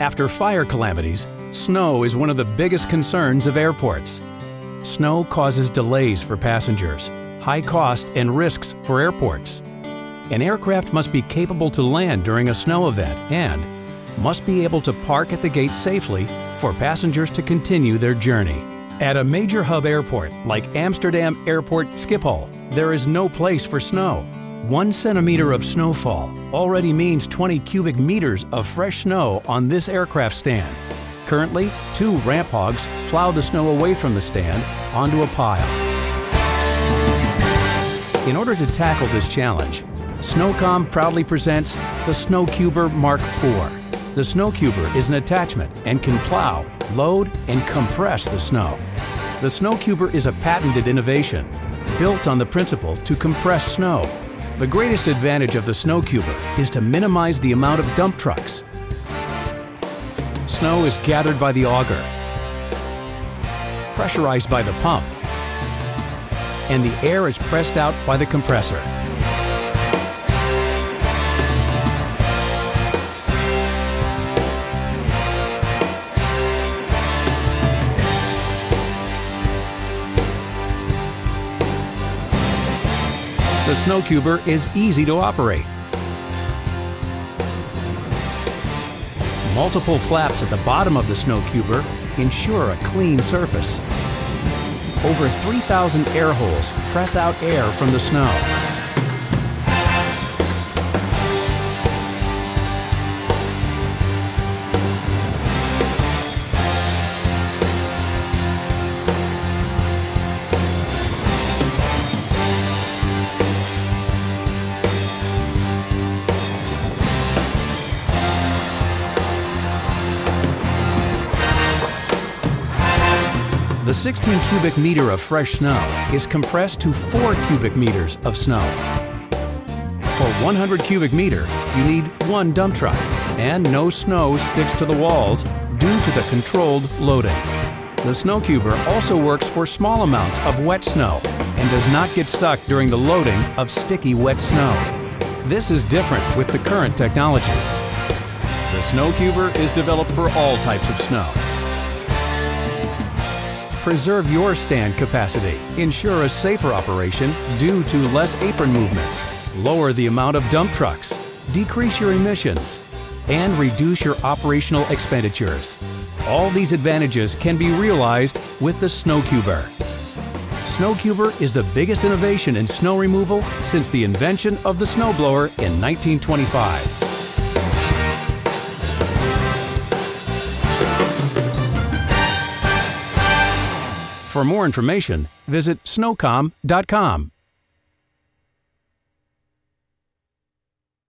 After fire calamities, snow is one of the biggest concerns of airports. Snow causes delays for passengers, high cost and risks for airports. An aircraft must be capable to land during a snow event and must be able to park at the gate safely for passengers to continue their journey. At a major hub airport like Amsterdam Airport Schiphol, there is no place for snow. One centimeter of snowfall already means 20 cubic meters of fresh snow on this aircraft stand. Currently, two ramp hogs plow the snow away from the stand onto a pile. In order to tackle this challenge, SNOCOM proudly presents the Snowcuber Mark IV. The Snowcuber is an attachment and can plow, load, and compress the snow. The Snowcuber is a patented innovation built on the principle to compress snow. The greatest advantage of the Snowcuber is to minimize the amount of dump trucks. Snow is gathered by the auger, pressurized by the pump, and the air is pressed out by the compressor. The Snowcuber is easy to operate. Multiple flaps at the bottom of the Snowcuber ensure a clean surface. Over 3,000 air holes press out air from the snow. The 16 cubic meter of fresh snow is compressed to 4 cubic meters of snow. For 100 cubic meter, you need one dump truck, and no snow sticks to the walls due to the controlled loading. The Snowcuber also works for small amounts of wet snow and does not get stuck during the loading of sticky wet snow. This is different with the current technology. The Snowcuber is developed for all types of snow Preserve your stand capacity. Ensure a safer operation due to less apron movements. Lower the amount of dump trucks. Decrease your emissions. And reduce your operational expenditures. All these advantages can be realized with the Snowcuber. Snowcuber is the biggest innovation in snow removal since the invention of the snowblower in 1925. For more information, visit snocom.com.